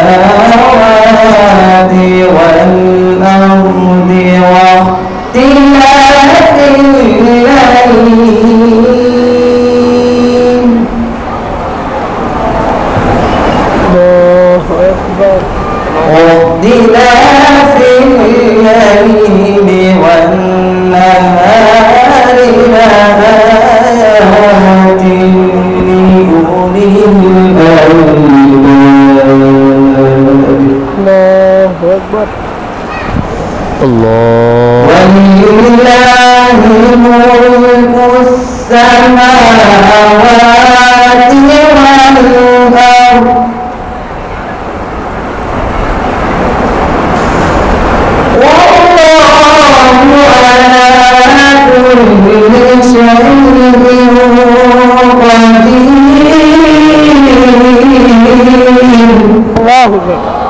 السماوات والأرض واختلاف الليل واختلاف الليل والنهار الألباب الله. ولله ملك السماوات والأرض والله على كل شيء قدير الله أكبر.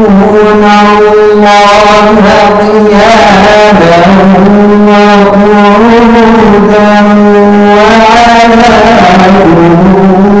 يذكرون الله قياما وقعودا وعلى جنوبهم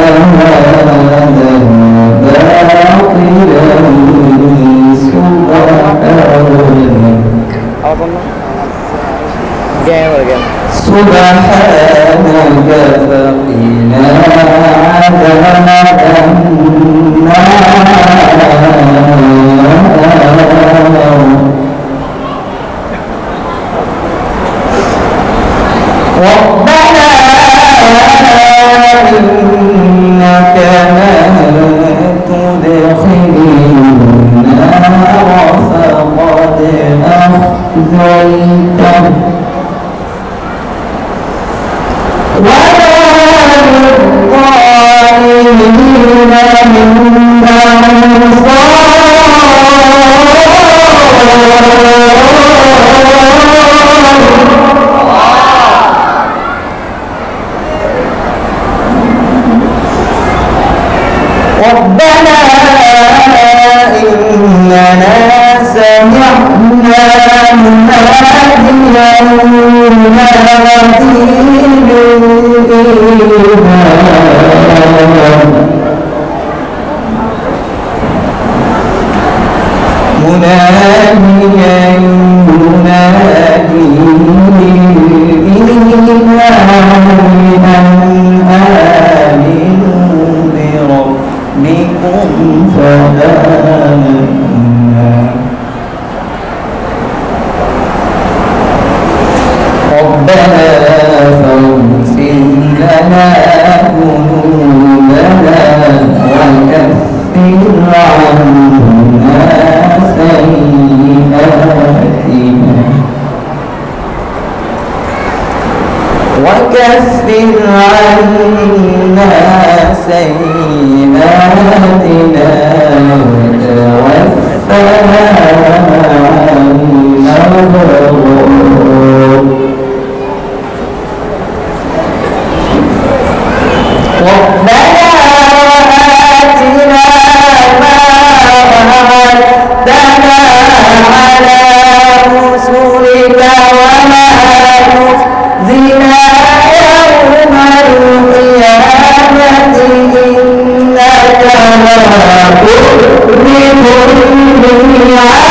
سمعنا من مناديا ينادي للإيمان وكفر عنا سيئاتنا وتوفنا عنا الأبرار Allah